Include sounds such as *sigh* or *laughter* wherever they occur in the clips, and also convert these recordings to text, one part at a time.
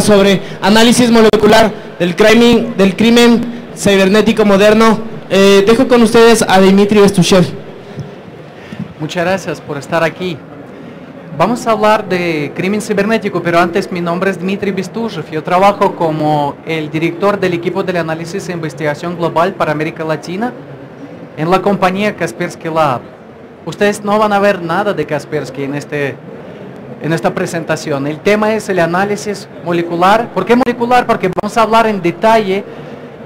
sobre análisis molecular del crimen, del crimen cibernético moderno. Eh, dejo con ustedes a Dimitri Bestushev. Muchas gracias por estar aquí. Vamos a hablar de crimen cibernético, pero antes mi nombre es Dmitry Bistushev. Yo trabajo como el director del equipo de análisis e investigación global para América Latina en la compañía Kaspersky Lab. Ustedes no van a ver nada de Kaspersky en, este, en esta presentación. El tema es el análisis molecular. ¿Por qué molecular? Porque vamos a hablar en detalle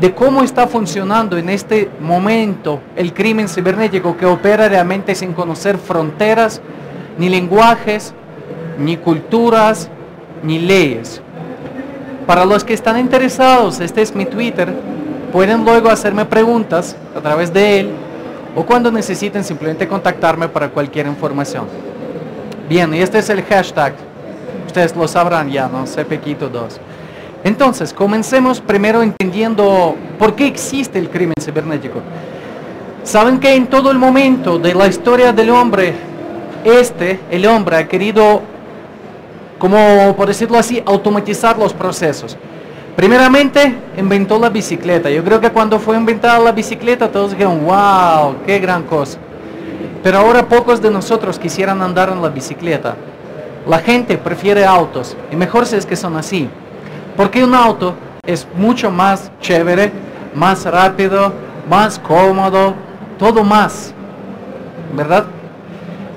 de cómo está funcionando en este momento el crimen cibernético que opera realmente sin conocer fronteras, ni lenguajes, ni culturas, ni leyes. Para los que están interesados, este es mi Twitter, pueden luego hacerme preguntas a través de él o cuando necesiten simplemente contactarme para cualquier información. Bien, y este es el hashtag. Ustedes lo sabrán ya, ¿no? CPQuito2. Entonces, comencemos primero entendiendo por qué existe el crimen cibernético. Saben que en todo el momento de la historia del hombre este, el hombre, ha querido, como por decirlo así, automatizar los procesos. Primeramente, inventó la bicicleta. Yo creo que cuando fue inventada la bicicleta, todos dijeron, wow, qué gran cosa. Pero ahora pocos de nosotros quisieran andar en la bicicleta. La gente prefiere autos, y mejor si es que son así. Porque un auto es mucho más chévere, más rápido, más cómodo, todo más. ¿Verdad?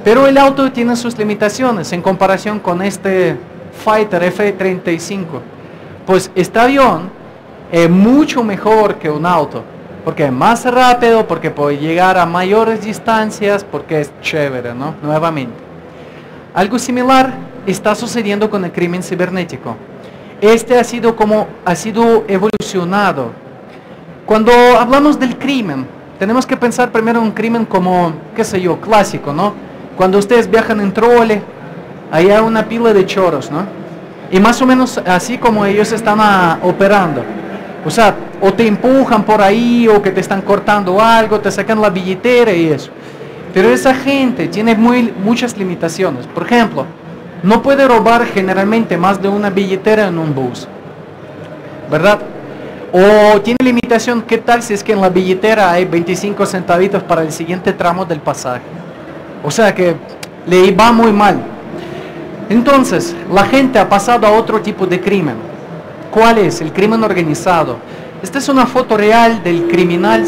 Pero el auto tiene sus limitaciones en comparación con este Fighter F-35. Pues este avión es mucho mejor que un auto, porque más rápido, porque puede llegar a mayores distancias, porque es chévere, ¿no? Nuevamente. Algo similar está sucediendo con el crimen cibernético. Este ha sido como ha sido evolucionado. Cuando hablamos del crimen, tenemos que pensar primero en un crimen como, qué sé yo, clásico, ¿no? Cuando ustedes viajan en trole, ahí hay una pila de choros, ¿no? Y más o menos así como ellos están ah, operando. O sea, o te empujan por ahí, o que te están cortando algo, te sacan la billetera y eso. Pero esa gente tiene muchas limitaciones. Por ejemplo, no puede robar generalmente más de una billetera en un bus. ¿Verdad? O tiene limitación, ¿qué tal si es que en la billetera hay 25 centavitos para el siguiente tramo del pasaje? O sea que le va muy mal. Entonces, la gente ha pasado a otro tipo de crimen. ¿Cuál es? El crimen organizado. Esta es una foto real del criminal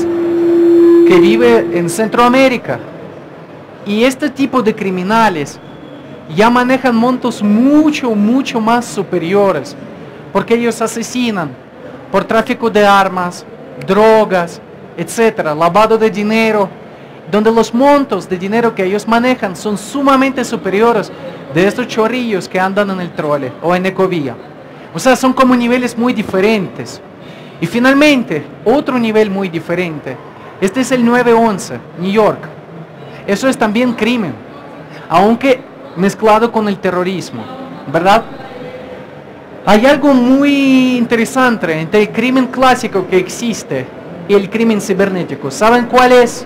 que vive en Centroamérica. Y este tipo de criminales ya manejan montos mucho, mucho más superiores, porque ellos asesinan por tráfico de armas, drogas, etcétera, lavado de dinero, donde los montos de dinero que ellos manejan son sumamente superiores de estos chorrillos que andan en el trole o en ecovía. O sea, son como niveles muy diferentes. Y finalmente, otro nivel muy diferente. Este es el 911, New York. Eso es también crimen, aunque mezclado con el terrorismo, ¿verdad? Hay algo muy interesante entre el crimen clásico que existe y el crimen cibernético. ¿Saben cuál es?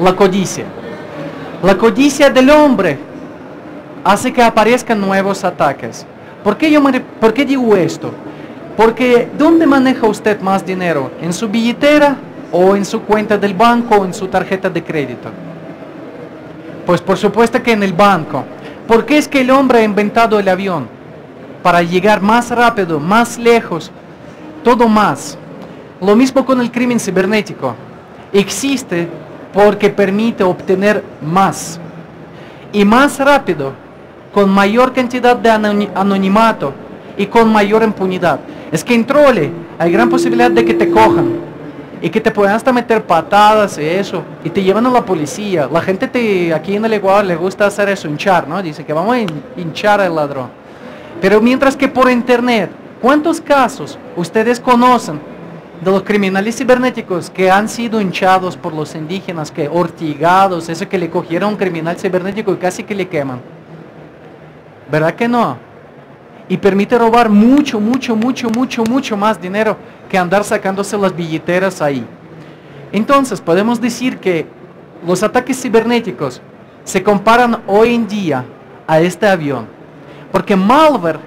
la codicia. La codicia del hombre hace que aparezcan nuevos ataques. ¿Por qué, yo ¿Por qué digo esto? Porque ¿dónde maneja usted más dinero? ¿En su billetera o en su cuenta del banco o en su tarjeta de crédito? Pues por supuesto que en el banco. ¿Por qué es que el hombre ha inventado el avión? Para llegar más rápido, más lejos, todo más. Lo mismo con el crimen cibernético. Existe porque permite obtener más y más rápido, con mayor cantidad de anonimato y con mayor impunidad. Es que en trole hay gran posibilidad de que te cojan y que te puedan hasta meter patadas y eso, y te llevan a la policía. La gente te, aquí en el Ecuador le gusta hacer eso, hinchar, ¿no? Dice que vamos a hinchar al ladrón. Pero mientras que por internet, ¿cuántos casos ustedes conocen de los criminales cibernéticos que han sido hinchados por los indígenas, que ortigados, eso que le cogieron a un criminal cibernético y casi que le queman. ¿Verdad que no? Y permite robar mucho, mucho, mucho, mucho, mucho más dinero que andar sacándose las billeteras ahí. Entonces, podemos decir que los ataques cibernéticos se comparan hoy en día a este avión. Porque malware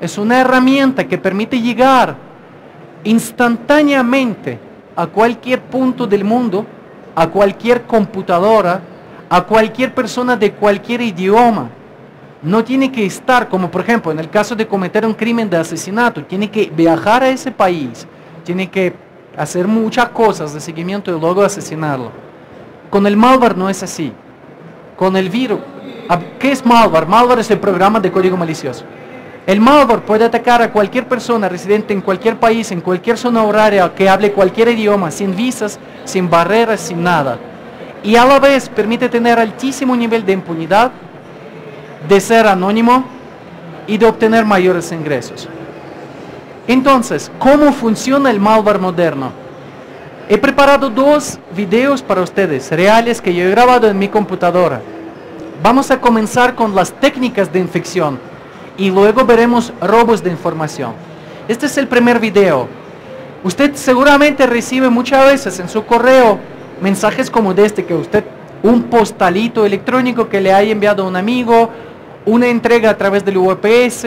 es una herramienta que permite llegar instantáneamente a cualquier punto del mundo, a cualquier computadora, a cualquier persona de cualquier idioma. No tiene que estar, como por ejemplo en el caso de cometer un crimen de asesinato, tiene que viajar a ese país, tiene que hacer muchas cosas de seguimiento y luego asesinarlo. Con el malware no es así. Con el virus, ¿qué es malware? Malware es el programa de código malicioso. El malware puede atacar a cualquier persona residente en cualquier país, en cualquier zona horaria, que hable cualquier idioma, sin visas, sin barreras, sin nada. Y a la vez permite tener altísimo nivel de impunidad, de ser anónimo y de obtener mayores ingresos. Entonces, ¿cómo funciona el malware moderno? He preparado dos videos para ustedes, reales, que yo he grabado en mi computadora. Vamos a comenzar con las técnicas de infección y luego veremos robos de información. Este es el primer video. Usted seguramente recibe muchas veces en su correo mensajes como este, que usted, un postalito electrónico que le haya enviado un amigo, una entrega a través del UPS,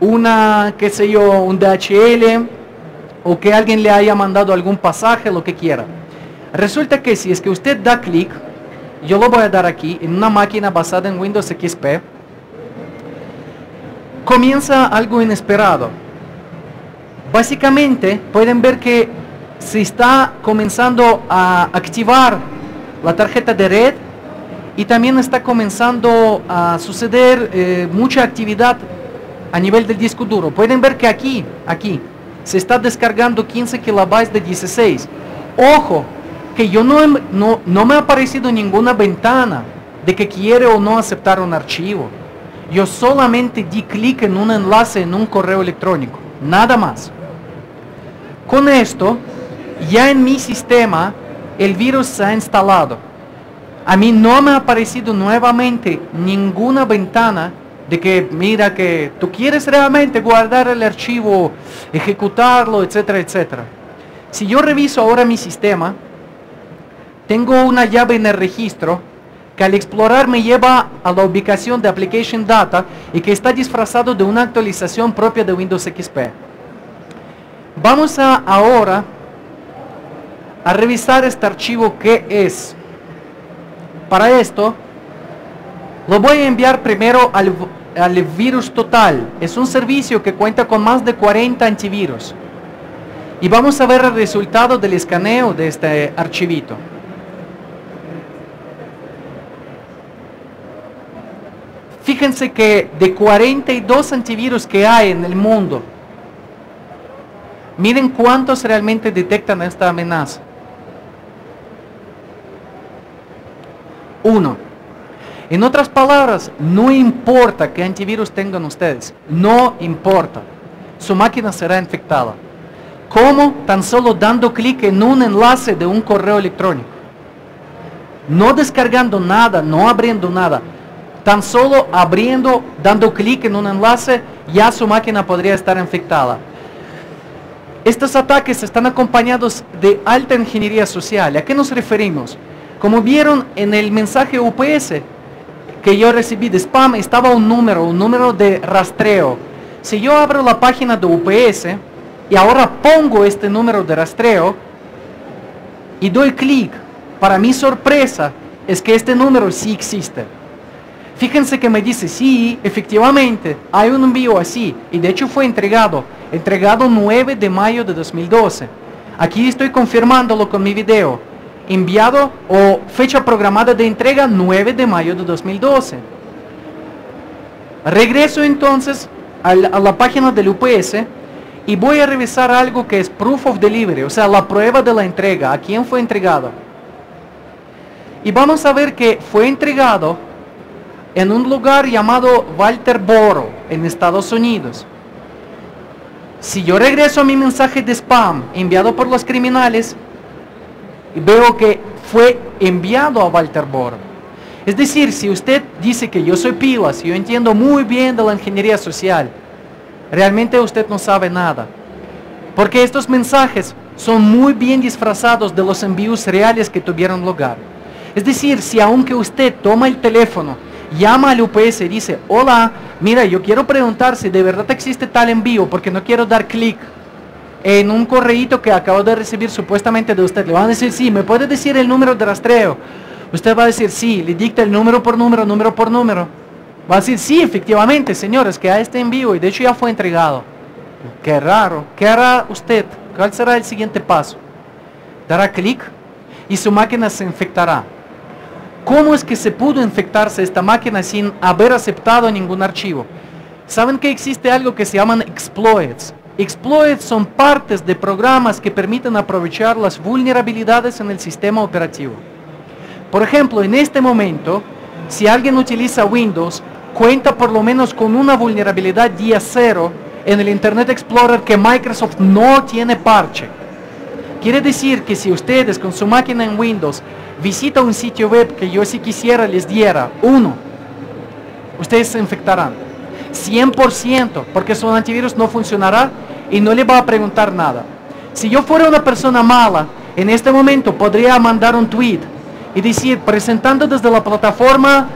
una, qué sé yo, un DHL, o que alguien le haya mandado algún pasaje, lo que quiera. Resulta que si es que usted da clic, yo lo voy a dar aquí, en una máquina basada en Windows XP, comienza algo inesperado. Básicamente pueden ver que se está comenzando a activar la tarjeta de red y también está comenzando a suceder eh, mucha actividad a nivel del disco duro. Pueden ver que aquí, aquí, se está descargando 15 kilobytes de 16. Ojo, que yo no, no, no me ha aparecido ninguna ventana de que quiere o no aceptar un archivo. Yo solamente di clic en un enlace en un correo electrónico, nada más. Con esto, ya en mi sistema, el virus se ha instalado. A mí no me ha aparecido nuevamente ninguna ventana de que mira que tú quieres realmente guardar el archivo, ejecutarlo, etcétera, etcétera. Si yo reviso ahora mi sistema, tengo una llave en el registro que al explorar me lleva a la ubicación de Application Data y que está disfrazado de una actualización propia de Windows XP. Vamos a ahora a revisar este archivo que es. Para esto, lo voy a enviar primero al, al virus total. Es un servicio que cuenta con más de 40 antivirus. Y vamos a ver el resultado del escaneo de este archivito. Fíjense que de 42 antivirus que hay en el mundo, miren cuántos realmente detectan esta amenaza. Uno. En otras palabras, no importa qué antivirus tengan ustedes, no importa. Su máquina será infectada. ¿Cómo? Tan solo dando clic en un enlace de un correo electrónico. No descargando nada, no abriendo nada. Tan solo abriendo, dando clic en un enlace, ya su máquina podría estar infectada. Estos ataques están acompañados de alta ingeniería social. ¿A qué nos referimos? Como vieron en el mensaje UPS, que yo recibí de spam estaba un número, un número de rastreo. Si yo abro la página de UPS y ahora pongo este número de rastreo y doy clic, para mi sorpresa es que este número sí existe. Fíjense que me dice, sí, efectivamente, hay un envío así, y de hecho fue entregado, entregado 9 de mayo de 2012. Aquí estoy confirmándolo con mi video enviado o fecha programada de entrega 9 de mayo de 2012. Regreso entonces a la, página del UPS y voy a revisar algo que es proof of delivery, o sea, la prueba de la entrega, a quién fue entregado. Y vamos a ver que fue entregado en un lugar llamado Walterboro, en Estados Unidos. Si yo regreso a mi mensaje de spam enviado por los criminales, veo que fue enviado a Walterboro. Es decir, si usted dice que yo soy pilas, yo entiendo muy bien de la ingeniería social, realmente usted no sabe nada. Porque estos mensajes son muy bien disfrazados de los envíos reales que tuvieron lugar. Es decir, si aunque usted toma el teléfono, llama al UPS y dice, hola, mira, yo quiero preguntar si de verdad existe tal envío porque no quiero dar clic en un correíto que acabo de recibir supuestamente de usted. Le van a decir, sí, ¿me puede decir el número de rastreo? Usted va a decir, sí, le dicta el número por número, número por número. Va a decir, sí, efectivamente, señores, que a este envío y de hecho ya fue entregado. Qué raro. ¿Qué hará usted? ¿Cuál será el siguiente paso? Dará clic y su máquina se infectará. ¿Cómo es que se pudo infectarse esta máquina sin haber aceptado ningún archivo? ¿Saben que existe algo que se llaman exploits? Exploits son partes de programas que permiten aprovechar las vulnerabilidades en el sistema operativo. Por ejemplo, en este momento, si alguien utiliza Windows, cuenta por lo menos con una vulnerabilidad día cero en el Internet Explorer que Microsoft no tiene parche. Quiere decir que si ustedes con su máquina en Windows visita un sitio web que yo si quisiera les diera uno, ustedes se infectarán. 100% porque su antivirus no funcionará y no le va a preguntar nada. Si yo fuera una persona mala, en este momento podría mandar un tweet y decir, presentando desde la plataforma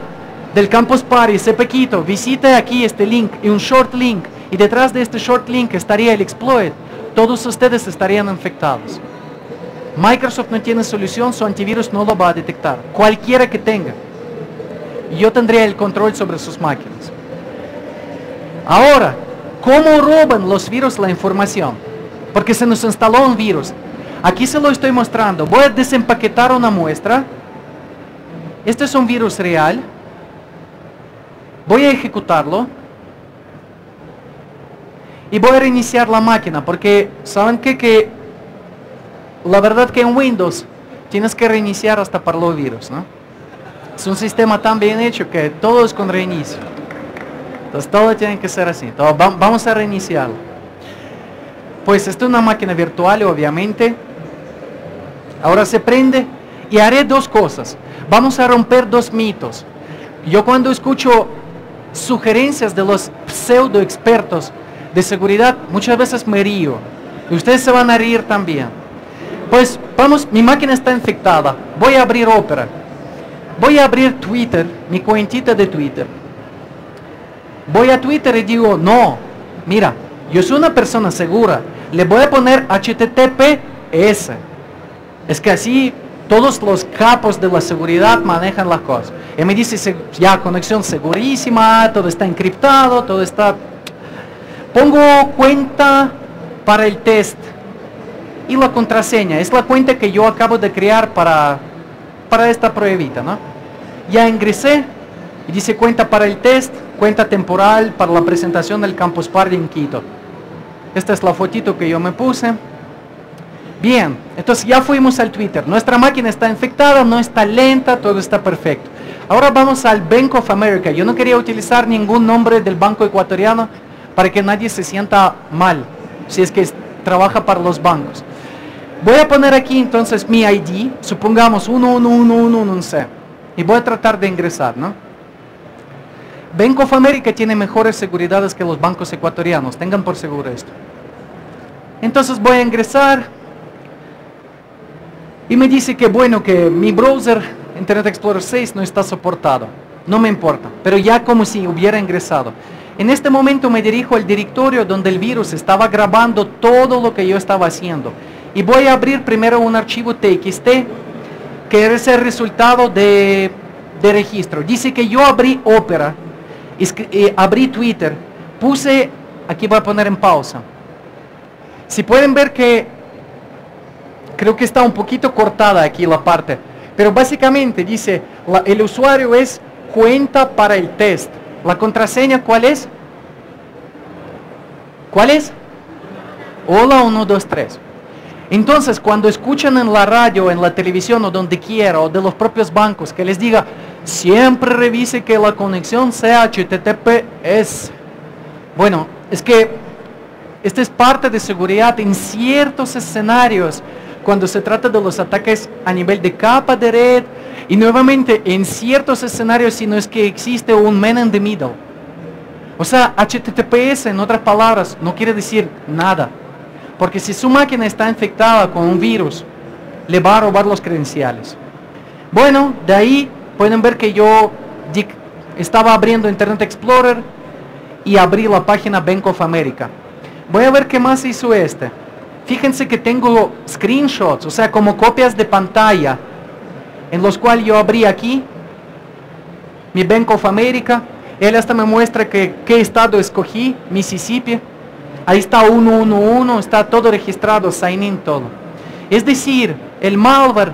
del Campus Party, Cepequito, visite aquí este link y un short link y detrás de este short link estaría el exploit. Todos ustedes estarían infectados. Microsoft no tiene solución, su antivirus no lo va a detectar, cualquiera que tenga. Yo tendría el control sobre sus máquinas. Ahora, ¿cómo roban los virus la información? Porque se nos instaló un virus. Aquí se lo estoy mostrando. Voy a desempaquetar una muestra. Este es un virus real. Voy a ejecutarlo. Y voy a reiniciar la máquina porque, ¿saben qué? Que la verdad que en Windows tienes que reiniciar hasta para los virus, ¿no? Es un sistema tan bien hecho que todo es con reinicio. Entonces todo tiene que ser así. vamos a reiniciarlo. Pues esto es una máquina virtual, obviamente. Ahora se prende y haré dos cosas. Vamos a romper dos mitos. Yo cuando escucho sugerencias de los pseudo expertos de seguridad, muchas veces me río. Y ustedes se van a reír también. Pues vamos, mi máquina está infectada. Voy a abrir Opera. Voy a abrir Twitter, mi cuentita de Twitter. Voy a Twitter y digo, no, mira, yo soy una persona segura. Le voy a poner HTTPS. Es que así todos los capos de la seguridad manejan las cosas. Y me dice, ya, conexión segurísima, todo está encriptado, todo está Pongo cuenta para el test y la contraseña. Es la cuenta que yo acabo de crear para, para esta pruebita, ¿no? Ya ingresé y dice cuenta para el test, cuenta temporal para la presentación del Campus Party en Quito. Esta es la fotito que yo me puse. Bien, entonces ya fuimos al Twitter. Nuestra máquina está infectada, no está lenta, todo está perfecto. Ahora vamos al Bank of America. Yo no quería utilizar ningún nombre del banco ecuatoriano para que nadie se sienta mal si es que trabaja para los bancos. Voy a poner aquí entonces mi ID, supongamos 111111 y voy a tratar de ingresar, ¿no? Bank of America tiene mejores seguridades que los bancos ecuatorianos, tengan por seguro esto. Entonces voy a ingresar y me dice que bueno, que mi browser Internet Explorer 6 no está soportado. No me importa, pero ya como si hubiera ingresado. En este momento me dirijo al directorio donde el virus estaba grabando todo lo que yo estaba haciendo. Y voy a abrir primero un archivo TXT, que es el resultado de, registro. Dice que yo abrí Opera, eh, abrí Twitter, puse, aquí voy a poner en pausa. Si pueden ver que creo que está un poquito cortada aquí la parte, pero básicamente dice, el usuario es cuenta para el test. ¿La contraseña cuál es? ¿Cuál es? Hola 123. Entonces, cuando escuchan en la radio, en la televisión o donde quiera, o de los propios bancos, que les diga, siempre revise que la conexión sea HTTPS. Bueno, es que esta es parte de seguridad en ciertos escenarios, cuando se trata de los ataques a nivel de capa de red, y nuevamente, en ciertos escenarios, si no es que existe un man in the middle. O sea, HTTPS, en otras palabras, no quiere decir nada. Porque si su máquina está infectada con un virus, le va a robar los credenciales. Bueno, de ahí pueden ver que yo estaba abriendo Internet Explorer y abrí la página Bank of America. Voy a ver qué más hizo este. Fíjense que tengo screenshots, o sea, como copias de pantalla, en los cuales yo abrí aquí mi Bank of America. Él hasta me muestra que, qué estado escogí, Mississippi. Ahí está 111, está todo registrado, sign in todo. Es decir, el malware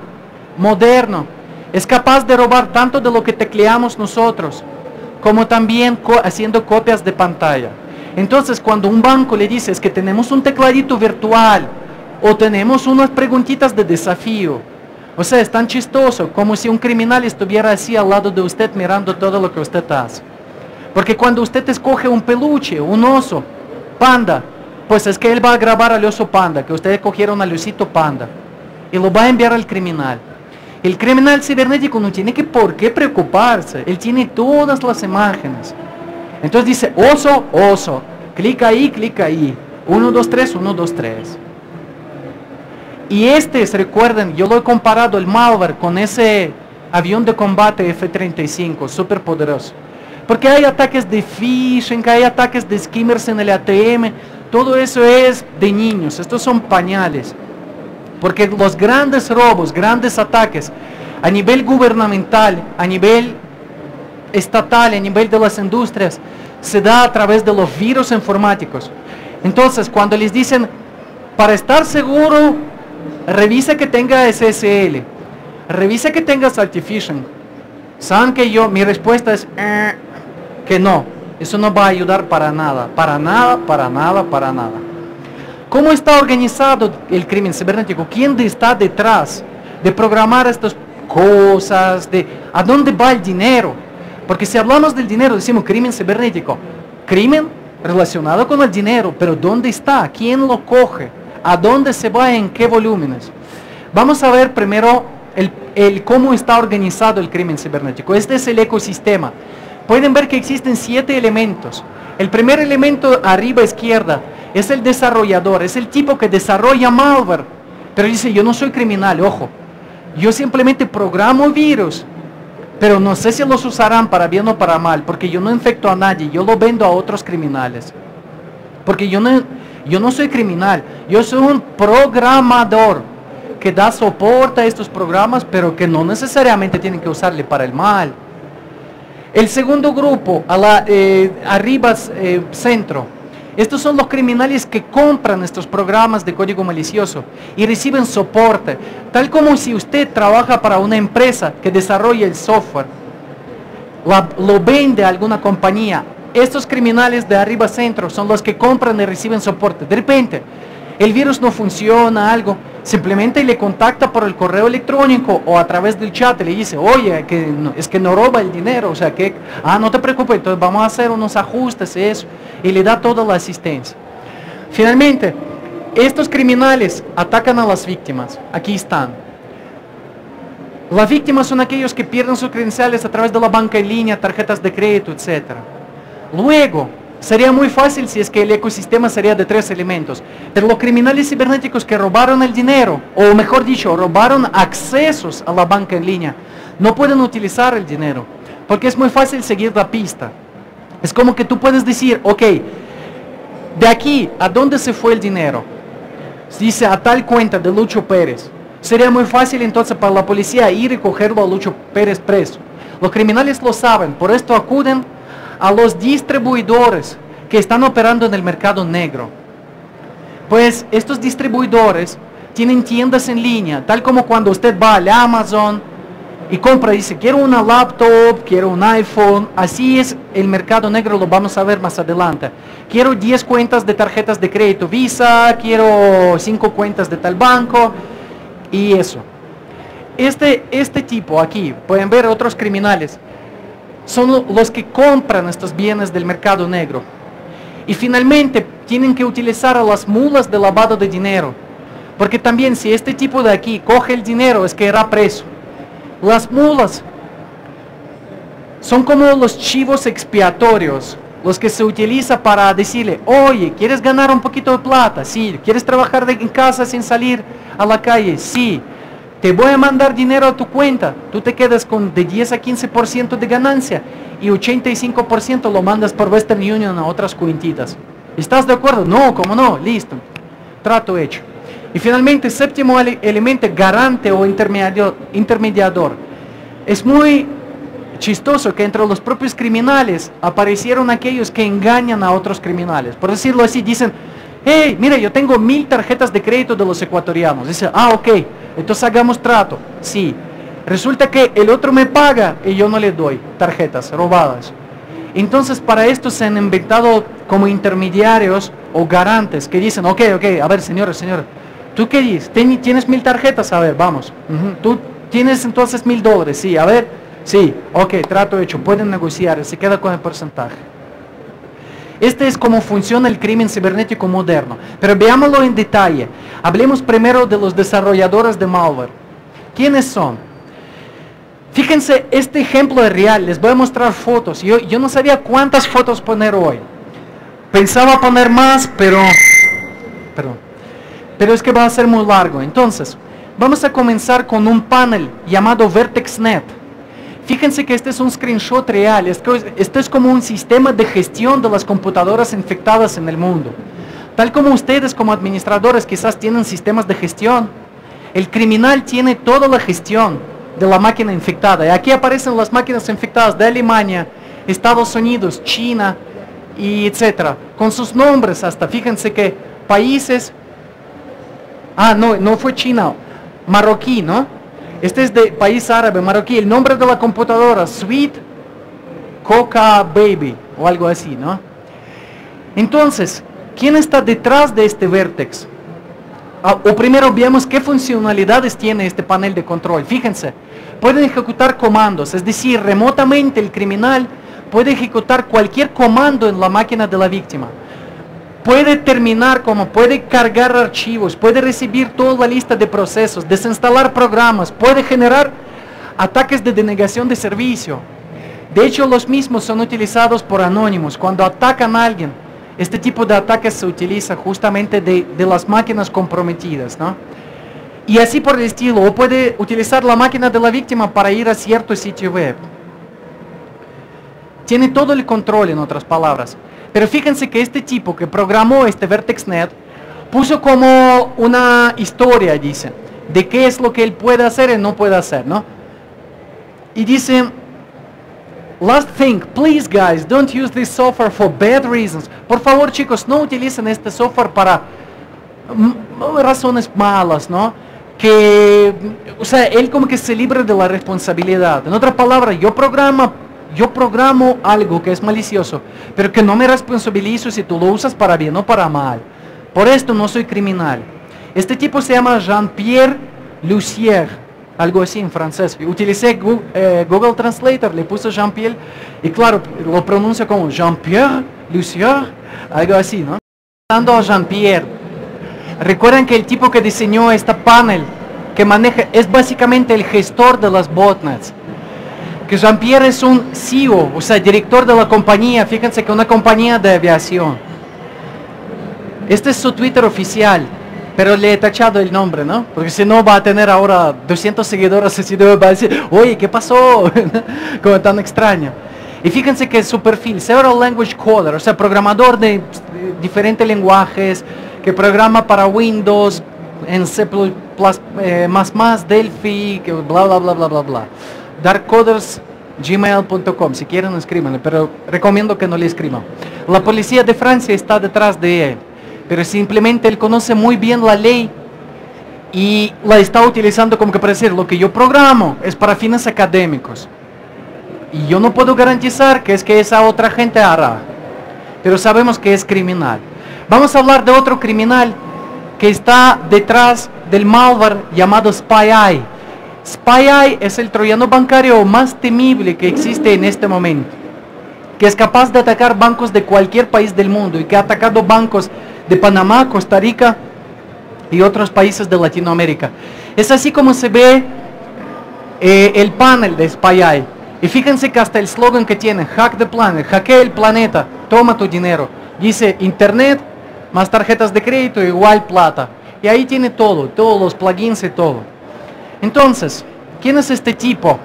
moderno es capaz de robar tanto de lo que tecleamos nosotros, como también haciendo copias de pantalla. Entonces, cuando un banco le dice que tenemos un tecladito virtual o tenemos unas preguntitas de desafío, o sea, es tan chistoso como si un criminal estuviera así al lado de usted mirando todo lo que usted hace. Porque cuando usted escoge un peluche, un oso, panda, pues es que él va a grabar al oso panda, que ustedes cogieron al osito panda, y lo va a enviar al criminal. El criminal cibernético no tiene que por qué preocuparse, él tiene todas las imágenes. Entonces dice, oso, oso, clica ahí, clica ahí, 1, 2, 3, 1, 2, 3. Y este, recuerden, yo lo he comparado el malware con ese avión de combate F-35, súper poderoso. Porque hay ataques de phishing, hay ataques de skimmers en el ATM, todo eso es de niños, estos son pañales. Porque los grandes robos, grandes ataques a nivel gubernamental, a nivel estatal, a nivel de las industrias, se da a través de los virus informáticos. Entonces, cuando les dicen, para estar seguro, revisa que tenga SSL, revisa que tenga Certification. ¿Saben que yo, mi respuesta es eh, que no, eso no va a ayudar para nada, para nada, para nada, para nada. ¿Cómo está organizado el crimen cibernético? ¿Quién está detrás de programar estas cosas? De, ¿A dónde va el dinero? Porque si hablamos del dinero, decimos crimen cibernético. Crimen relacionado con el dinero, pero ¿dónde está? ¿Quién lo coge? ¿A dónde se va? ¿En qué volúmenes? Vamos a ver primero el, el cómo está organizado el crimen cibernético. Este es el ecosistema. Pueden ver que existen siete elementos. El primer elemento arriba izquierda es el desarrollador, es el tipo que desarrolla malware. Pero dice, yo no soy criminal, ojo. Yo simplemente programo virus, pero no sé si los usarán para bien o para mal, porque yo no infecto a nadie, yo lo vendo a otros criminales. Porque yo no, yo no soy criminal, yo soy un programador que da soporte a estos programas, pero que no necesariamente tienen que usarle para el mal. El segundo grupo, a eh, arriba eh, centro, estos son los criminales que compran estos programas de código malicioso y reciben soporte, tal como si usted trabaja para una empresa que desarrolla el software, lo vende a alguna compañía. Estos criminales de arriba centro son los que compran y reciben soporte. De repente, el virus no funciona, algo, simplemente le contacta por el correo electrónico o a través del chat y le dice, oye, es que no roba el dinero, o sea que, ah, no te preocupes, entonces vamos a hacer unos ajustes eso, y le da toda la asistencia. Finalmente, estos criminales atacan a las víctimas, aquí están. Las víctimas son aquellos que pierden sus credenciales a través de la banca en línea, tarjetas de crédito, etc. Luego, Sería muy fácil si es que el ecosistema sería de tres elementos. Pero los criminales cibernéticos que robaron el dinero, o mejor dicho, robaron accesos a la banca en línea, no pueden utilizar el dinero. Porque es muy fácil seguir la pista. Es como que tú puedes decir, ok, de aquí, ¿a dónde se fue el dinero? Dice a tal cuenta de Lucho Pérez. Sería muy fácil entonces para la policía ir y cogerlo a Lucho Pérez preso. Los criminales lo saben, por esto acuden a los distribuidores que están operando en el mercado negro. Pues estos distribuidores tienen tiendas en línea, tal como cuando usted va al Amazon y compra y dice, quiero una laptop, quiero un iPhone. Así es el mercado negro, lo vamos a ver más adelante. Quiero 10 cuentas de tarjetas de crédito Visa, quiero 5 cuentas de tal banco y eso. Este, este tipo aquí, pueden ver otros criminales, son los que compran estos bienes del mercado negro. Y finalmente tienen que utilizar a las mulas de lavado de dinero. Porque también si este tipo de aquí coge el dinero es que era preso. Las mulas son como los chivos expiatorios, los que se utiliza para decirle, oye, ¿quieres ganar un poquito de plata? Sí. ¿Quieres trabajar en casa sin salir a la calle? Sí te voy a mandar dinero a tu cuenta, tú te quedas con de 10 a 15% de ganancia y 85% lo mandas por Western Union a otras cuentitas. ¿Estás de acuerdo? No, como no, listo. Trato hecho. Y finalmente, séptimo elemento, garante o intermediador. Es muy chistoso que entre los propios criminales aparecieron aquellos que engañan a otros criminales. Por decirlo así, dicen, hey, mira, yo tengo mil tarjetas de crédito de los ecuatorianos. Dice, ah, ok, entonces hagamos trato. Sí. Resulta que el otro me paga y yo no le doy tarjetas robadas. Entonces para esto se han inventado como intermediarios o garantes que dicen, ok, ok, a ver señores, señores, ¿tú qué dices? ¿Tienes mil tarjetas? A ver, vamos. ¿Tú tienes entonces mil dólares? Sí, a ver, sí, ok, trato hecho, pueden negociar, se queda con el porcentaje. Este es cómo funciona el crimen cibernético moderno. Pero veámoslo en detalle. Hablemos primero de los desarrolladores de malware. ¿Quiénes son? Fíjense, este ejemplo es real. Les voy a mostrar fotos. Yo, yo no sabía cuántas fotos poner hoy. Pensaba poner más, pero... Perdón. Pero es que va a ser muy largo. Entonces, vamos a comenzar con un panel llamado VertexNet. Fíjense que este es un screenshot real, esto es, como un sistema de gestión de las computadoras infectadas en el mundo. Tal como ustedes como administradores quizás tienen sistemas de gestión, el criminal tiene toda la gestión de la máquina infectada. Y aquí aparecen las máquinas infectadas de Alemania, Estados Unidos, China, y etcétera, con sus nombres hasta. Fíjense que países, ah, no, no fue China, marroquí, ¿no? Este es de país árabe, marroquí. El nombre de la computadora, Sweet Coca Baby o algo así, ¿no? Entonces, ¿quién está detrás de este Vertex? Ah, o primero veamos qué funcionalidades tiene este panel de control. Fíjense, pueden ejecutar comandos, es decir, remotamente el criminal puede ejecutar cualquier comando en la máquina de la víctima puede terminar como puede cargar archivos, puede recibir toda la lista de procesos, desinstalar programas, puede generar ataques de denegación de servicio. De hecho, los mismos son utilizados por anónimos. Cuando atacan a alguien, este tipo de ataques se utiliza justamente de, las máquinas comprometidas. ¿no? Y así por el estilo, o puede utilizar la máquina de la víctima para ir a cierto sitio web. Tiene todo el control, en otras palabras. Pero fíjense que este tipo que programó este VertexNet puso como una historia, dice, de qué es lo que él puede hacer y no puede hacer, ¿no? Y dice, last thing, please guys, don't use this software for bad reasons. Por favor chicos, no utilicen este software para razones malas, ¿no? Que, o sea, él como que se libre de la responsabilidad. En otra palabra, yo programa yo programo algo que es malicioso, pero que no me responsabilizo si tú lo usas para bien o para mal. Por esto no soy criminal. Este tipo se llama Jean-Pierre Lucier, algo así en francés. Utilicé eh, Google, Translator, le puse Jean-Pierre y claro, lo pronuncio como Jean-Pierre Lucier, algo así, ¿no? Hablando a Jean-Pierre, recuerden que el tipo que diseñó este panel que maneja es básicamente el gestor de las botnets que Jean-Pierre es un CEO, o sea, director de la compañía, fíjense que una compañía de aviación. Este es su Twitter oficial, pero le he tachado el nombre, ¿no? Porque si no va a tener ahora 200 seguidores así va a decir, oye, ¿qué pasó? *laughs* Como tan extraño. Y fíjense que su perfil, Several Language Coder, o sea, programador de, diferentes lenguajes, que programa para Windows, en C++, eh, Delphi, bla, bla, bla, bla, bla, bla darkcoders.gmail.com. Si quieren, escríbanle, pero recomiendo que no le escriban. La policía de Francia está detrás de él, pero simplemente él conoce muy bien la ley y la está utilizando como que para decir, lo que yo programo es para fines académicos. Y yo no puedo garantizar que es que esa otra gente hará, pero sabemos que es criminal. Vamos a hablar de otro criminal que está detrás del malware llamado SpyEye SpyEye es el troyano bancario más temible que existe en este momento, que es capaz de atacar bancos de cualquier país del mundo y que ha atacado bancos de Panamá, Costa Rica y otros países de Latinoamérica. Es así como se ve eh, el panel de SpyEye. Y fíjense que hasta el slogan que tiene, hack the planet, hackea el planeta, toma tu dinero. Dice internet más tarjetas de crédito igual plata. Y ahí tiene todo, todos los plugins y todo. Entonces, ¿quién es este tipo?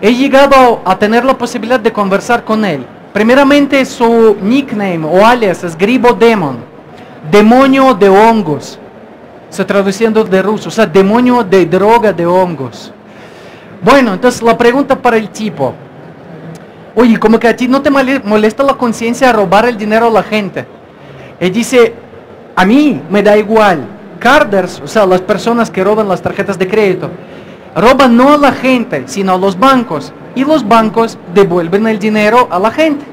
he llegado a tener la posibilidad de conversar con él. Primeramente su nickname o alias es Gribo Demon, demonio de hongos, se traduciendo de ruso, o sea, demonio de droga de hongos. Bueno, entonces la pregunta para el tipo, oye, como que a ti no te mole- molesta la conciencia robar el dinero a la gente. Él dice, a mí me da igual. Carders, o sea, las personas que roban las tarjetas de crédito, roban no a la gente, sino a los bancos. Y los bancos devuelven el dinero a la gente.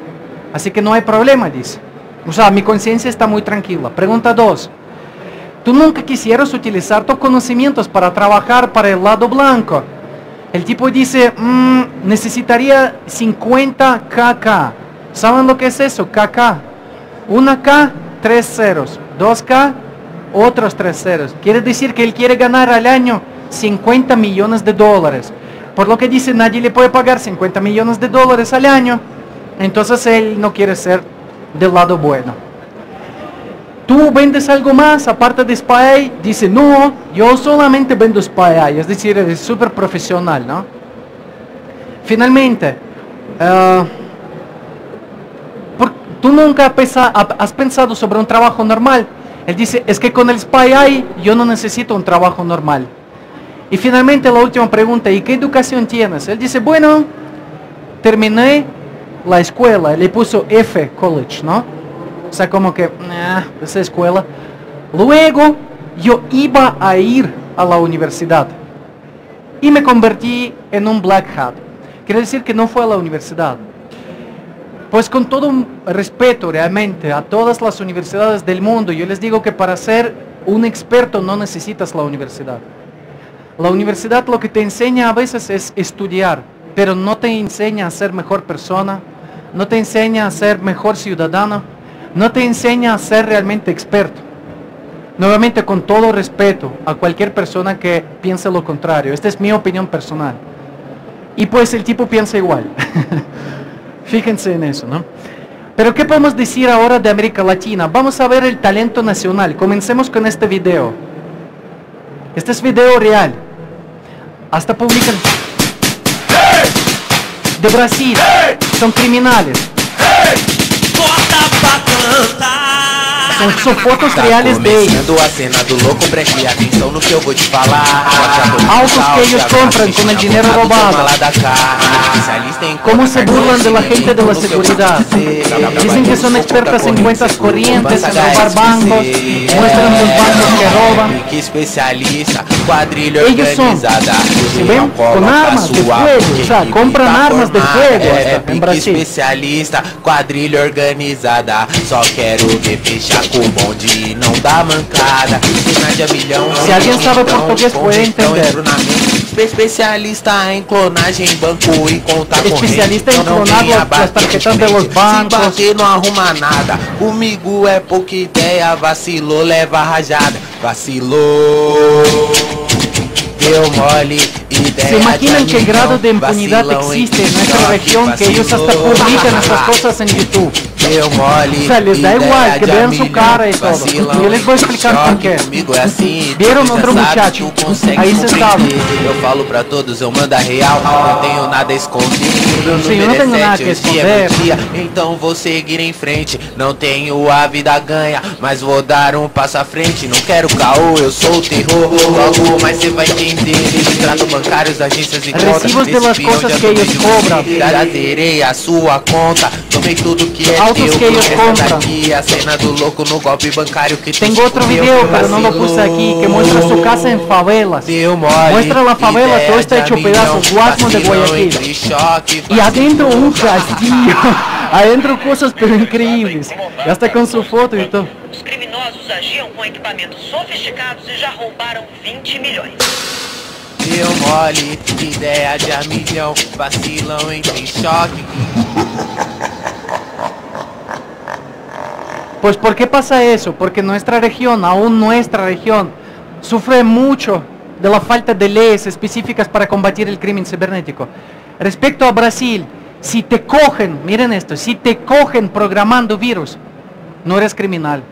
Así que no hay problema, dice. O sea, mi conciencia está muy tranquila. Pregunta 2. ¿Tú nunca quisieras utilizar tus conocimientos para trabajar para el lado blanco? El tipo dice, "Mm, necesitaría 50 KK. ¿Saben lo que es eso? KK. Una K, tres ceros. Dos K, otros tres ceros. Quiere decir que él quiere ganar al año 50 millones de dólares. Por lo que dice, nadie le puede pagar 50 millones de dólares al año. Entonces él no quiere ser del lado bueno. ¿Tú vendes algo más aparte de Spy? Dice, no, yo solamente vendo Spy, es decir, es súper profesional, ¿no? Finalmente, eh, ¿por- ¿tú nunca has pensado sobre un trabajo normal? Él dice, es que con el Spy yo no necesito un trabajo normal. Y finalmente la última pregunta, ¿y qué educación tienes? Él dice, bueno, terminé la escuela, le puso F College, ¿no? O sea, como que, "Nah, esa escuela. Luego yo iba a ir a la universidad y me convertí en un black hat. Quiere decir que no fue a la universidad. Pues con todo respeto realmente a todas las universidades del mundo, yo les digo que para ser un experto no necesitas la universidad. La universidad lo que te enseña a veces es estudiar, pero no te enseña a ser mejor persona, no te enseña a ser mejor ciudadano, no te enseña a ser realmente experto. Nuevamente con todo respeto a cualquier persona que piense lo contrario. Esta es mi opinión personal. Y pues el tipo piensa igual. *laughs* Fíjense en eso, ¿no? Pero ¿qué podemos decir ahora de América Latina? Vamos a ver el talento nacional. Comencemos con este video. Este es video real. Hasta publican. De Brasil. Son criminales. Bota pra cantar. Son, son fotos Tá reales começando a cena do louco, preste atenção no que eu vou te falar. Autos que ellos compran con el dinero robado. ¿Cómo se burlan de la gente de la seguridad? Dicen que son expertas en cuentas corrientes, en robar bancos, muestran los bancos que roban. Que especialista, quadrilha organizada. se ven con armas de fuego, o sea, compran armas de fuego É, Brasil. especialista, quadrilha organizada. Só quero ver fechar com o bonde e não dar mancada. Cena de a milhão. Se alguém sabe então, português, com pode gestão, entender. entro na mente. Especialista em clonagem, banco e conta Especialista em corrente. Não clonar venha las bater tarjetas de de los frente. bancos. Se bater não arruma nada. Comigo é pouca ideia. Vacilou, leva rajada. Vacilou. Deu mole, ideia ¿Se imaginan de qué grado de amigão. impunidad Vacilão existe en entre nuestra choque, región que ellos hasta vacilou. publican estas *laughs* cosas en YouTube? deu mole. Velho, é dá é igual, quebramos o cara aí, Paulo. E ele vai explicar o que é. Assim, Viram no outro chat, aí você sabe. Eu falo pra todos, eu mando a real, não tenho nada escondido. Sim, eu não tenho nada que esconder. É então vou seguir em frente, não tenho a vida ganha, mas vou dar um passo à frente. Não quero caô, eu sou o terror. Logo, mas você vai entender. Registrado bancários, agências e contas. Recibos de las que eles cobram. Garantirei a sua conta, tomei tudo que é Autos teu. que ellos Essa compram. daqui é a cena do louco no golpe bancário que te Tengo otro fudeu, video, pero no lo puse vacilou. aquí, que muestra su casa en favelas. Deu mole, Muestra la favela, ideia todo está de hecho amigão, pedazos, Guasmo de vacilão Guayaquil. entre choque, Y adentro un vacilou. castillo. Adentro *laughs* cosas pero increíbles. Y hasta con su foto y todo. Os criminosos agiam com equipamentos sofisticados e já roubaram 20 milhões. Deu mole, ideia de a milhão, vacilão entre choque. Pues ¿por qué pasa eso? Porque nuestra región, aún nuestra región, sufre mucho de la falta de leyes específicas para combatir el crimen cibernético. Respecto a Brasil, si te cogen, miren esto, si te cogen programando virus, no eres criminal.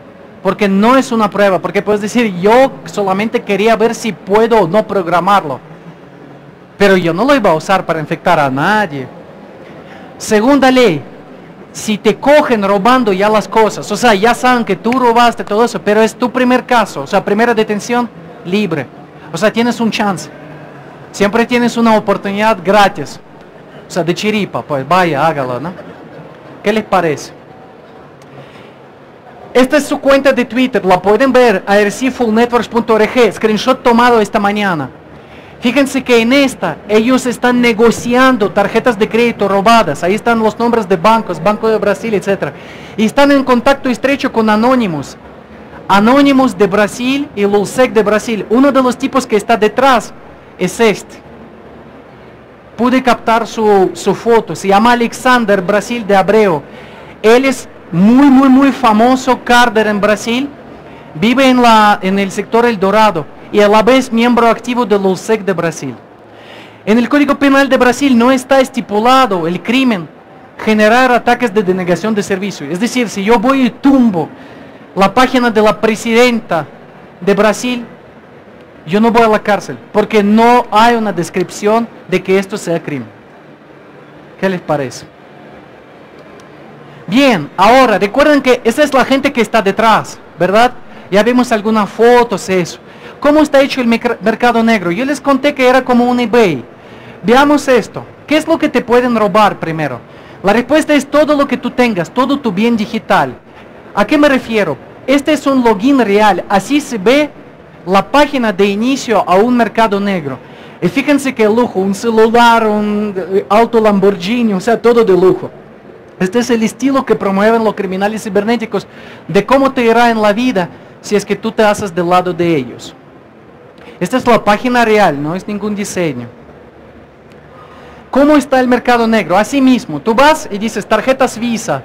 Porque no es una prueba, porque puedes decir, yo solamente quería ver si puedo o no programarlo. pero yo no lo iba a usar para infectar a nadie. Segunda ley, si te cogen robando ya las cosas, o sea, ya saben que tú robaste todo eso, pero es tu primer caso, o sea, primera detención, libre. O sea, tienes un chance. Siempre tienes una oportunidad gratis. O sea, de chiripa, pues vaya, hágalo, ¿no? ¿Qué les parece? Esta es su cuenta de Twitter, la pueden ver, aircfullnetworks.org, screenshot tomado esta mañana. Fíjense que en esta ellos están negociando tarjetas de crédito robadas. Ahí están los nombres de bancos, Banco de Brasil, etc. Y están en contacto estrecho con Anonymous. Anonymous de Brasil y Lulsec de Brasil. Uno de los tipos que está detrás es este. Pude captar su, su foto. Se llama Alexander Brasil de Abreu. Él es muy, muy, muy famoso Carder en Brasil. Vive en, la, en el sector El Dorado y a la vez miembro activo del LUSEC de Brasil. En el Código Penal de Brasil no está estipulado el crimen generar ataques de denegación de servicio. Es decir, si yo voy y tumbo la página de la presidenta de Brasil, yo no voy a la cárcel, porque no hay una descripción de que esto sea crimen. ¿Qué les parece? Bien, ahora recuerden que esa es la gente que está detrás, ¿verdad? Ya vimos algunas fotos, eso. ¿Cómo está hecho el mercado negro? Yo les conté que era como un eBay. Veamos esto. ¿Qué es lo que te pueden robar primero? La respuesta es todo lo que tú tengas, todo tu bien digital. ¿A qué me refiero? Este es un login real. Así se ve la página de inicio a un mercado negro. Y fíjense qué lujo, un celular, un eh, auto Lamborghini, o sea, todo de lujo. Este es el estilo que promueven los criminales cibernéticos de cómo te irá en la vida si es que tú te haces del lado de ellos. Esta es la página real, no es ningún diseño. ¿Cómo está el mercado negro? Así mismo, tú vas y dices tarjetas Visa.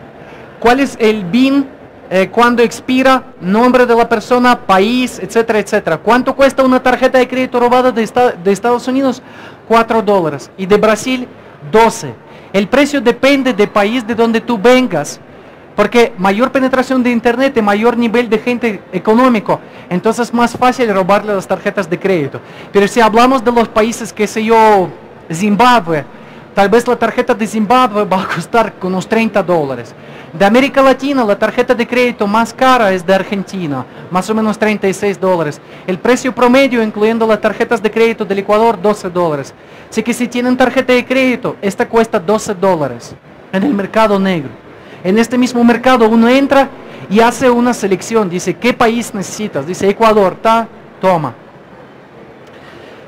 ¿Cuál es el BIN? Eh, cuando expira, nombre de la persona, país, etcétera, etcétera. ¿Cuánto cuesta una tarjeta de crédito robada de, de Estados Unidos? 4 dólares. Y de Brasil, 12. El precio depende del país de donde tú vengas. Porque mayor penetración de Internet y mayor nivel de gente económico, entonces es más fácil robarle las tarjetas de crédito. Pero si hablamos de los países, que sé yo, Zimbabue, tal vez la tarjeta de Zimbabue va a costar unos 30 dólares. De América Latina, la tarjeta de crédito más cara es de Argentina, más o menos 36 dólares. El precio promedio, incluyendo las tarjetas de crédito del Ecuador, 12 dólares. Así que si tienen tarjeta de crédito, esta cuesta 12 dólares en el mercado negro. En este mismo mercado uno entra y hace una selección, dice, ¿qué país necesitas? Dice, Ecuador, está, toma.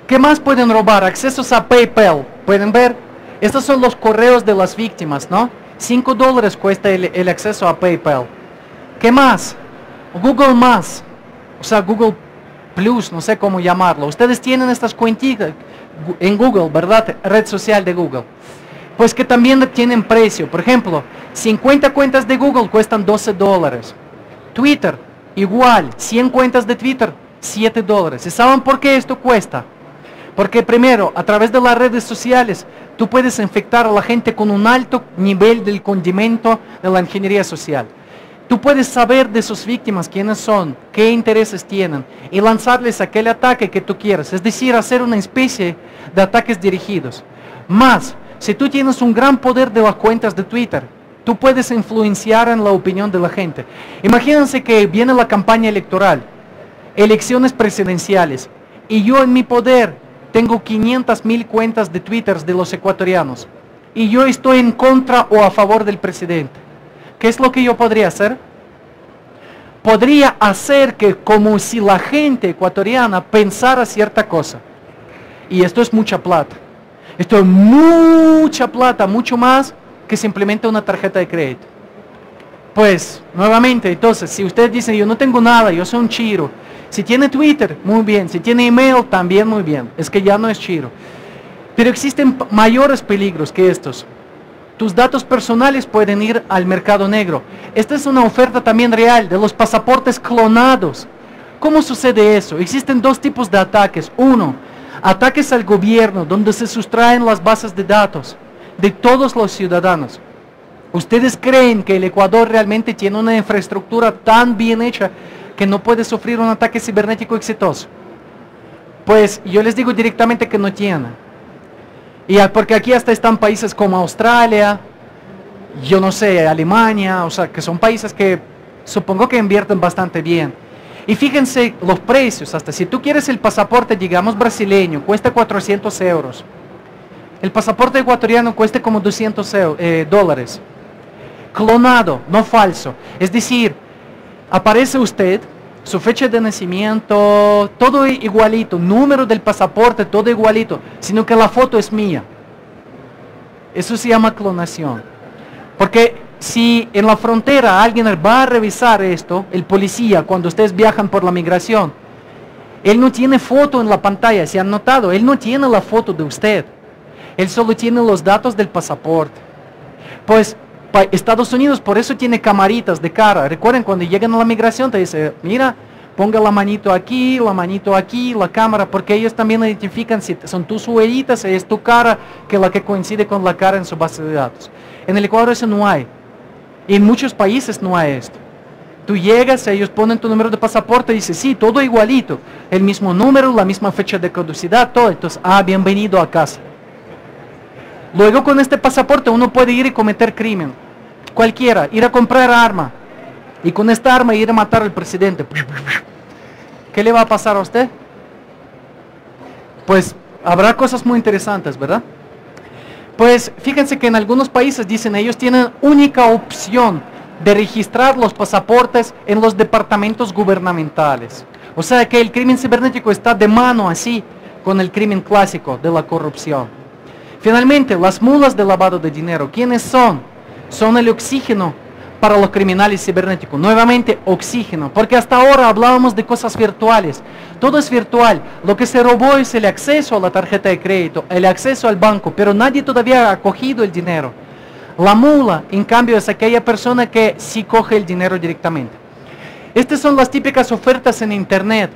¿Qué más pueden robar? Accesos a PayPal, pueden ver. Estos son los correos de las víctimas, ¿no? 5 dólares cuesta el, acceso a PayPal. ¿Qué más? Google Más, o sea, Google Plus, no sé cómo llamarlo. Ustedes tienen estas cuentitas en Google, ¿verdad? Red social de Google pues que también tienen precio. Por ejemplo, 50 cuentas de Google cuestan 12 dólares. Twitter, igual, 100 cuentas de Twitter, 7 dólares. ¿Y saben por qué esto cuesta? Porque primero, a través de las redes sociales, tú puedes infectar a la gente con un alto nivel del condimento de la ingeniería social. Tú puedes saber de sus víctimas quiénes son, qué intereses tienen y lanzarles aquel ataque que tú quieras. Es decir, hacer una especie de ataques dirigidos. Más, si tú tienes un gran poder de las cuentas de Twitter, tú puedes influenciar en la opinión de la gente. Imagínense que viene la campaña electoral, elecciones presidenciales, y yo en mi poder tengo 500 mil cuentas de Twitter de los ecuatorianos, y yo estoy en contra o a favor del presidente. ¿Qué es lo que yo podría hacer? Podría hacer que como si la gente ecuatoriana pensara cierta cosa. Y esto es mucha plata. Esto es mucha plata, mucho más que simplemente una tarjeta de crédito. Pues, nuevamente, entonces, si usted dice, yo no tengo nada, yo soy un chiro. Si tiene Twitter, muy bien. Si tiene email, también muy bien. Es que ya no es chiro. Pero existen mayores peligros que estos. Tus datos personales pueden ir al mercado negro. Esta es una oferta también real de los pasaportes clonados. ¿Cómo sucede eso? Existen dos tipos de ataques. Uno, ataques al gobierno donde se sustraen las bases de datos de todos los ciudadanos. ¿Ustedes creen que el Ecuador realmente tiene una infraestructura tan bien hecha que no puede sufrir un ataque cibernético exitoso? Pues yo les digo directamente que no tiene. Y porque aquí hasta están países como Australia, yo no sé, Alemania, o sea, que son países que supongo que invierten bastante bien. Y fíjense los precios, hasta si tú quieres el pasaporte, digamos, brasileño, cuesta 400 euros. El pasaporte ecuatoriano cuesta como 200 eu- eh, dólares. Clonado, no falso. Es decir, aparece usted, su fecha de nacimiento, todo igualito, número del pasaporte, todo igualito, sino que la foto es mía. Eso se llama clonación. Porque si en la frontera alguien va a revisar esto, el policía, cuando ustedes viajan por la migración, él no tiene foto en la pantalla, se han notado, él no tiene la foto de usted. Él solo tiene los datos del pasaporte. Pues Estados Unidos por eso tiene camaritas de cara. Recuerden cuando llegan a la migración te dice, mira, ponga la manito aquí, la manito aquí, la cámara, porque ellos también identifican si son tus huellitas, es tu cara, que la que coincide con la cara en su base de datos. En el Ecuador eso no hay. En muchos países no hay esto. Tú llegas, ellos ponen tu número de pasaporte y dices, sí, todo igualito. El mismo número, la misma fecha de caducidad, todo. Entonces, ah, bienvenido a casa. Luego con este pasaporte uno puede ir y cometer crimen. Cualquiera, ir a comprar arma. Y con esta arma ir a matar al presidente. ¿Qué le va a pasar a usted? Pues habrá cosas muy interesantes, ¿verdad? Pues fíjense que en algunos países dicen ellos tienen única opción de registrar los pasaportes en los departamentos gubernamentales. O sea que el crimen cibernético está de mano así con el crimen clásico de la corrupción. Finalmente, las mulas de lavado de dinero, ¿quiénes son? Son el oxígeno para los criminales cibernéticos. Nuevamente, oxígeno, porque hasta ahora hablábamos de cosas virtuales. Todo es virtual. Lo que se robó es el acceso a la tarjeta de crédito, el acceso al banco, pero nadie todavía ha cogido el dinero. La mula, en cambio, es aquella persona que sí coge el dinero directamente. Estas son las típicas ofertas en Internet.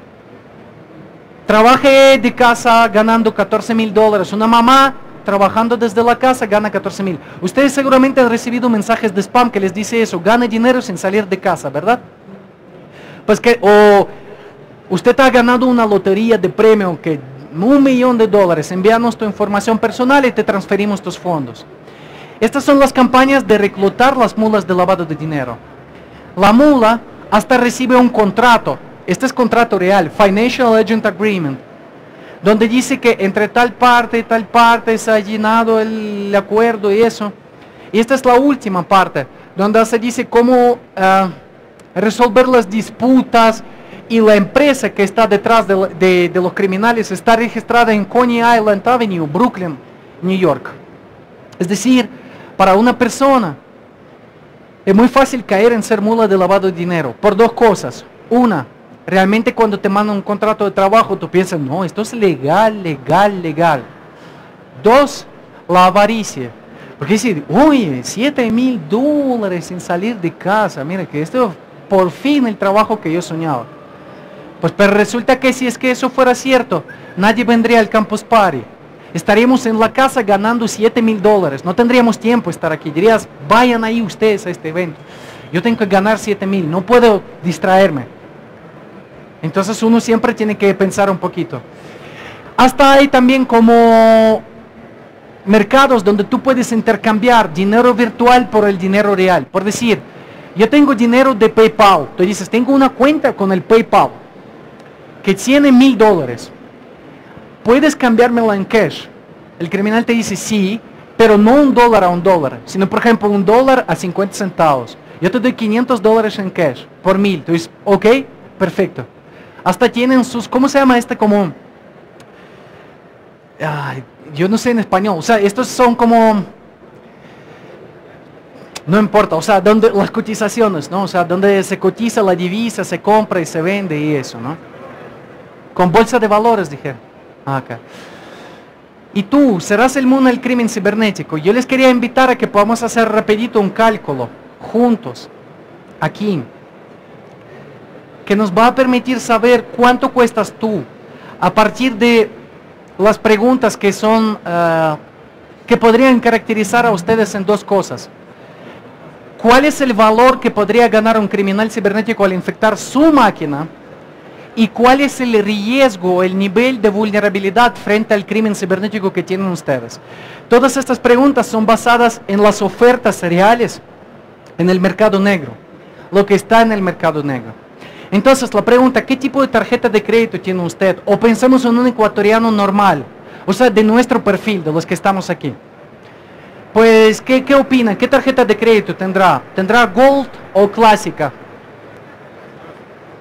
Trabajé de casa ganando 14 mil dólares. Una mamá trabajando desde la casa gana 14 mil. Ustedes seguramente han recibido mensajes de spam que les dice eso, gane dinero sin salir de casa, ¿verdad? Pues que, o usted ha ganado una lotería de premio que un millón de dólares, envíanos tu información personal y te transferimos tus fondos. Estas son las campañas de reclutar las mulas de lavado de dinero. La mula hasta recibe un contrato, este es contrato real, Financial Agent Agreement, donde dice que entre tal parte y tal parte se ha llenado el acuerdo y eso. Y esta es la última parte, donde se dice cómo ah, resolver las disputas y la empresa que está detrás de- de los criminales está registrada en Coney Island Avenue, Brooklyn, New York. Es decir, para una persona es muy fácil caer en ser mula de lavado de dinero por dos cosas. Una, realmente cuando te mandan un contrato de trabajo tú piensas, no, esto es legal, legal, legal. Dos, la avaricia. Porque decir, oye, 7 mil dólares sin salir de casa, mira que esto es por fin el trabajo que yo soñaba. Pues pero resulta que si es que eso fuera cierto, nadie vendría al Campus Party. Estaríamos en la casa ganando 7 mil dólares. No tendríamos tiempo estar aquí. Dirías, vayan ahí ustedes a este evento. Yo tengo que ganar 7 mil. No puedo distraerme. Entonces uno siempre tiene que pensar un poquito. Hasta hay también como mercados donde tú puedes intercambiar dinero virtual por el dinero real. Por decir, yo tengo dinero de PayPal. Tú dices, tengo una cuenta con el PayPal que tiene mil dólares. ¿Puedes cambiármela en cash? El criminal te dice sí, pero no un dólar a un dólar, sino por ejemplo un dólar a 50 centavos. Yo te doy 500 dólares en cash por mil. Tú dices, ok, perfecto. Hasta tienen sus, ¿cómo se llama este como? Yo no sé en español. O sea, estos son como, no importa, o sea, donde las cotizaciones, ¿no? O sea, donde se cotiza la divisa, se compra y se vende y eso, ¿no? Con bolsa de valores, dije. Ah, acá. Y tú, serás el mundo del crimen cibernético. Yo les quería invitar a que podamos hacer rapidito un cálculo, juntos, aquí, que nos va a permitir saber cuánto cuestas tú a partir de las preguntas que son, ah, que podrían caracterizar a ustedes en dos cosas. ¿Cuál es el valor que podría ganar un criminal cibernético al infectar su máquina? y cuál es el riesgo, el nivel de vulnerabilidad frente al crimen cibernético que tienen ustedes. Todas estas preguntas son basadas en las ofertas reales en el mercado negro, lo que está en el mercado negro. Entonces la pregunta, ¿qué tipo de tarjeta de crédito tiene usted? O pensemos en un ecuatoriano normal, o sea, de nuestro perfil, de los que estamos aquí. Pues, ¿qué, qué opinan? ¿Qué tarjeta de crédito tendrá? ¿Tendrá Gold o Clásica?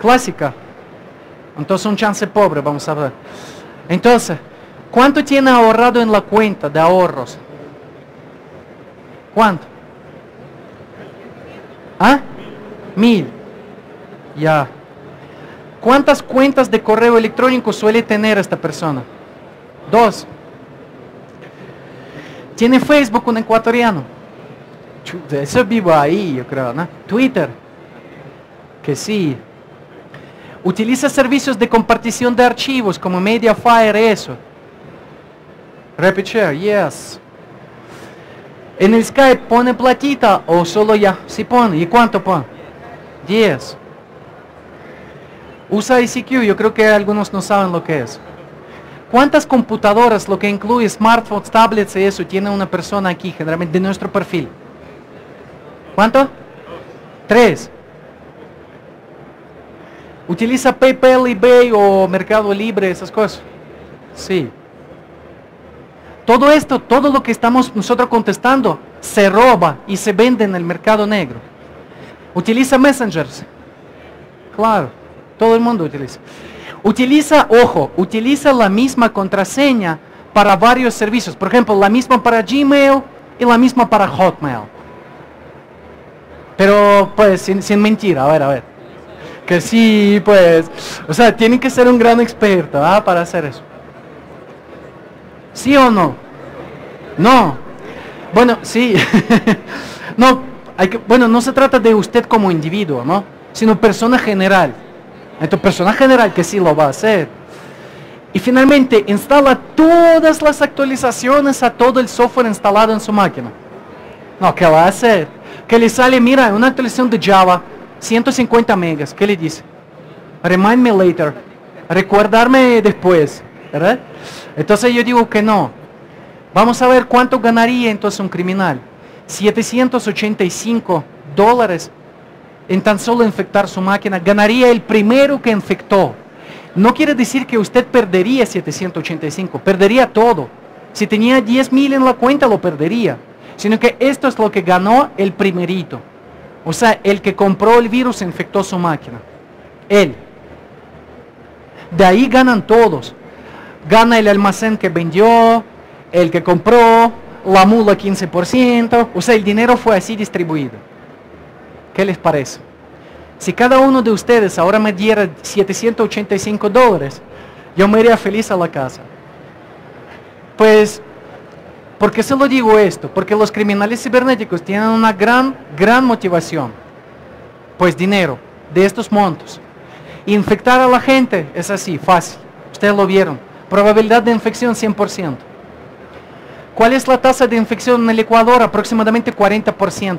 Clásica. Entonces un chance pobre, vamos a ver. Entonces, ¿cuánto tiene ahorrado en la cuenta de ahorros? ¿Cuánto? ¿Ah? Mil. Ya. ¿Cuántas cuentas de correo electrónico suele tener esta persona? Dos. Tiene Facebook un ecuatoriano. Eso vivo ahí, yo creo, ¿no? Twitter. Que sí. Utiliza servicios de compartición de archivos como Mediafire, eso. RapidShare, yes. En el Skype pone platita o solo ya, sí pone. ¿Y cuánto pone? 10. Usa ICQ, yo creo que algunos no saben lo que es. ¿Cuántas computadoras, lo que incluye smartphones, tablets y eso, tiene una persona aquí, generalmente de nuestro perfil? ¿Cuánto? Tres. ¿Utiliza PayPal, eBay o Mercado Libre, esas cosas? Sí. Todo esto, todo lo que estamos nosotros contestando, se roba y se vende en el mercado negro. ¿Utiliza messengers? Claro, todo el mundo utiliza. Utiliza, ojo, utiliza la misma contraseña para varios servicios. Por ejemplo, la misma para Gmail y la misma para Hotmail. Pero, pues, sin, sin mentir, a ver, a ver. Que sí, pues, o sea, tienen que ser un gran experto ¿ah? para hacer eso. ¿Sí o no? No. Bueno, sí. *laughs* no, hay que, bueno, no se trata de usted como individuo, ¿no? Sino persona general. Entonces, persona general que sí lo va a hacer. Y finalmente, instala todas las actualizaciones a todo el software instalado en su máquina. No, ¿qué va a hacer? Que le sale, mira, una actualización de Java, 150 megas. ¿Qué le dice? Remind me later. Recordarme después. ¿Verdad? Entonces yo digo que no. Vamos a ver cuánto ganaría entonces un criminal. 785 dólares en tan solo infectar su máquina. Ganaría el primero que infectó. No quiere decir que usted perdería 785, perdería todo. Si tenía 10 mil en la cuenta lo perdería. Sino que esto es lo que ganó el primerito. O sea, el que compró el virus infectó su máquina. Él. De ahí ganan todos. Gana el almacén que vendió, el que compró, la mula 15%. O sea, el dinero fue así distribuido. ¿Qué les parece? Si cada uno de ustedes ahora me diera 785 dólares, yo me iría feliz a la casa. Pues, ¿por qué se lo digo esto? Porque los criminales cibernéticos tienen una gran, gran motivación. Pues dinero, de estos montos. Infectar a la gente es así, fácil. Ustedes lo vieron. Probabilidad de infección 100%. ¿Cuál es la tasa de infección en el Ecuador? Aproximadamente 40%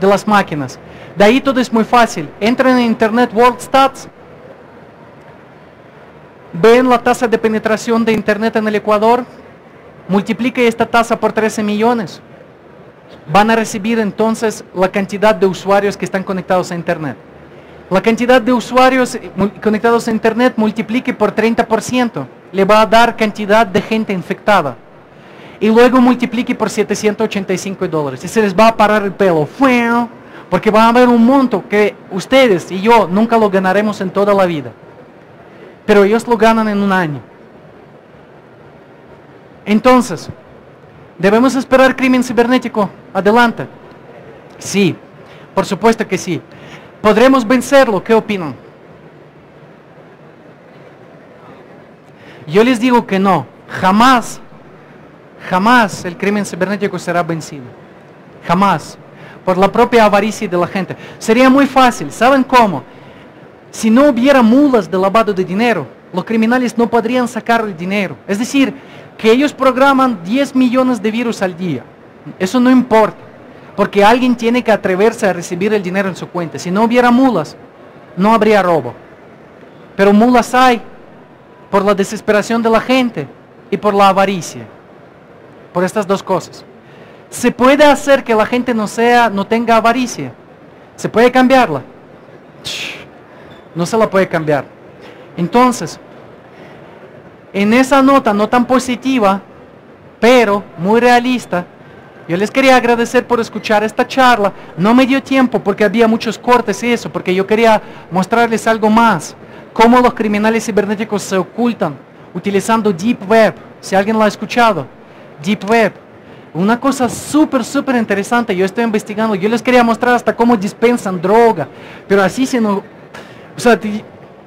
de las máquinas. De ahí todo es muy fácil. Entran en Internet World Stats, ven la tasa de penetración de Internet en el Ecuador, multiplique esta tasa por 13 millones. Van a recibir entonces la cantidad de usuarios que están conectados a Internet. La cantidad de usuarios conectados a Internet multiplique por 30%. Le va a dar cantidad de gente infectada. Y luego multiplique por 785 dólares. Y se les va a parar el pelo. Porque va a haber un monto que ustedes y yo nunca lo ganaremos en toda la vida. Pero ellos lo ganan en un año. Entonces, ¿debemos esperar crimen cibernético? Adelante. Sí, por supuesto que sí. ¿Podremos vencerlo? ¿Qué opinan? Yo les digo que no. Jamás, jamás el crimen cibernético será vencido. Jamás. Por la propia avaricia de la gente. Sería muy fácil. ¿Saben cómo? Si no hubiera mulas de lavado de dinero, los criminales no podrían sacar el dinero. Es decir, que ellos programan 10 millones de virus al día. Eso no importa. Porque alguien tiene que atreverse a recibir el dinero en su cuenta. Si no hubiera mulas, no habría robo. pero mulas hay por la desesperación de la gente y por la avaricia. Por estas dos cosas. Se puede hacer que la gente no sea, no tenga avaricia. Se puede cambiarla. No se la puede cambiar. Entonces, en esa nota no tan positiva, pero muy realista, yo les quería agradecer por escuchar esta charla. No me dio tiempo porque había muchos cortes y eso, porque yo quería mostrarles algo más. Cómo los criminales cibernéticos se ocultan utilizando Deep Web. Si alguien lo ha escuchado, Deep Web. Una cosa súper, súper interesante. Yo estoy investigando. Yo les quería mostrar hasta cómo dispensan droga. Pero así se no... O sea,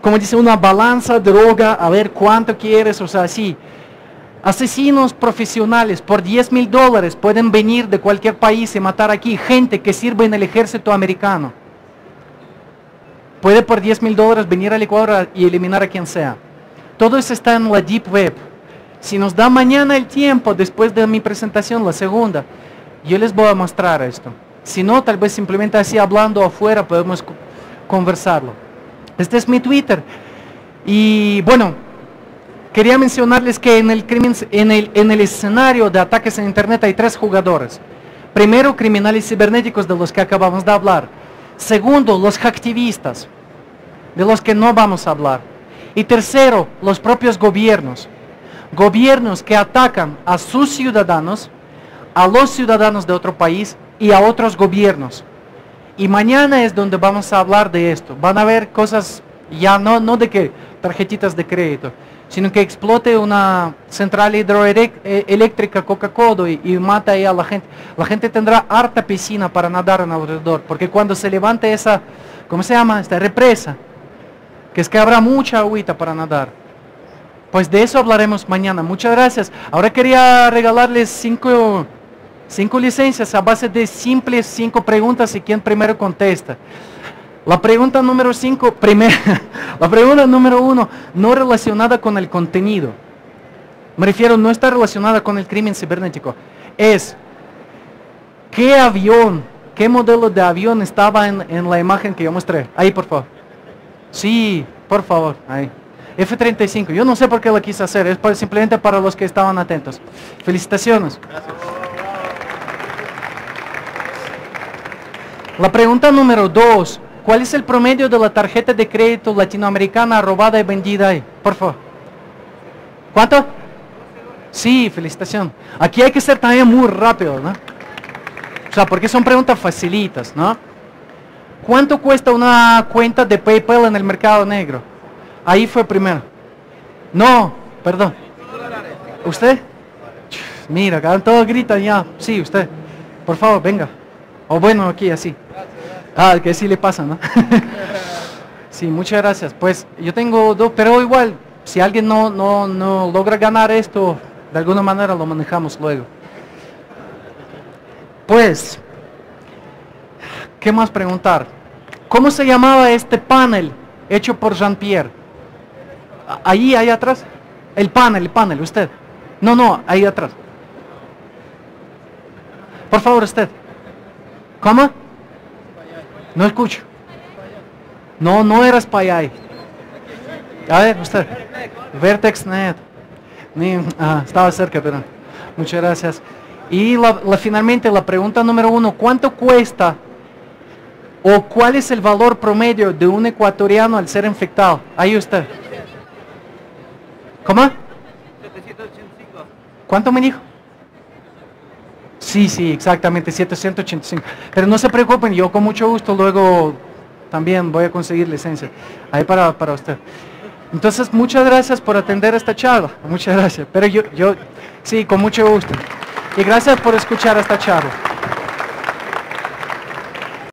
como dice, una balanza droga, a ver cuánto quieres. O sea, así. Asesinos profesionales por 10 mil dólares pueden venir de cualquier país y matar aquí gente que sirve en el ejército americano. Puede por 10 mil dólares venir al Ecuador y eliminar a quien sea. Todo eso está en la Deep Web. Si nos da mañana el tiempo, después de mi presentación, la segunda, yo les voy a mostrar esto. Si no, tal vez simplemente así hablando afuera podemos conversarlo. Este es mi Twitter. Y bueno, quería mencionarles que en el, crimen, en el, en el escenario de ataques en Internet hay tres jugadores. Primero, criminales cibernéticos de los que acabamos de hablar. Segundo, los hacktivistas, de los que no vamos a hablar. Y tercero, los propios gobiernos. Gobiernos que atacan a sus ciudadanos, a los ciudadanos de otro país y a otros gobiernos. Y mañana es donde vamos a hablar de esto. Van a ver cosas, ya no, no de que tarjetitas de crédito, sino que explote una central hidroeléctrica Coca-Cola y, mata a la gente. La gente tendrá harta piscina para nadar en alrededor, porque cuando se levante esa, ¿cómo se llama? Esta represa, que es que habrá mucha agüita para nadar. Pues de eso hablaremos mañana. Muchas gracias. Ahora quería regalarles cinco, cinco licencias a base de simples cinco preguntas y quien primero contesta. La pregunta número 5, *laughs* la pregunta número 1, no relacionada con el contenido. Me refiero, no está relacionada con el crimen cibernético. Es, ¿qué avión, qué modelo de avión estaba en, en la imagen que yo mostré? Ahí, por favor. Sí, por favor, ahí. F-35. Yo no sé por qué lo quise hacer, es simplemente para los que estaban atentos. Felicitaciones. La pregunta número 2. ¿Cuál es el promedio de la tarjeta de crédito latinoamericana robada y vendida ahí? Por favor. ¿Cuánto? Sí, felicitación. Aquí hay que ser también muy rápido, ¿no? O sea, porque son preguntas facilitas, ¿no? ¿Cuánto cuesta una cuenta de PayPal en el mercado negro? Ahí fue primero. No, perdón. ¿Usted? Mira, todos gritan ya. Sí, usted. Por favor, venga. O bueno, aquí así. Ah, que sí le pasa, ¿no? *laughs* sí, muchas gracias. Pues yo tengo dos, pero igual, si alguien no, no, no logra ganar esto, de alguna manera lo manejamos luego. Pues, ¿qué más preguntar? ¿Cómo se llamaba este panel hecho por Jean-Pierre? Ahí, ahí atrás. El panel, el panel, usted. No, no, ahí atrás. Por favor, usted. ¿Cómo? No escucho. No, no era Spy A ver, usted. VertexNet. Ah, estaba cerca, pero muchas gracias. Y la, finalmente la pregunta número uno, ¿cuánto cuesta o cuál es el valor promedio de un ecuatoriano al ser infectado? Ahí usted. ¿Cómo? 785. ¿Cuánto me dijo? Sí, sí, exactamente, 785. Pero no se preocupen, yo con mucho gusto luego también voy a conseguir licencia. Ahí para, para usted. Entonces, muchas gracias por atender esta charla. Muchas gracias. Pero yo, yo, sí, con mucho gusto. Y gracias por escuchar esta charla.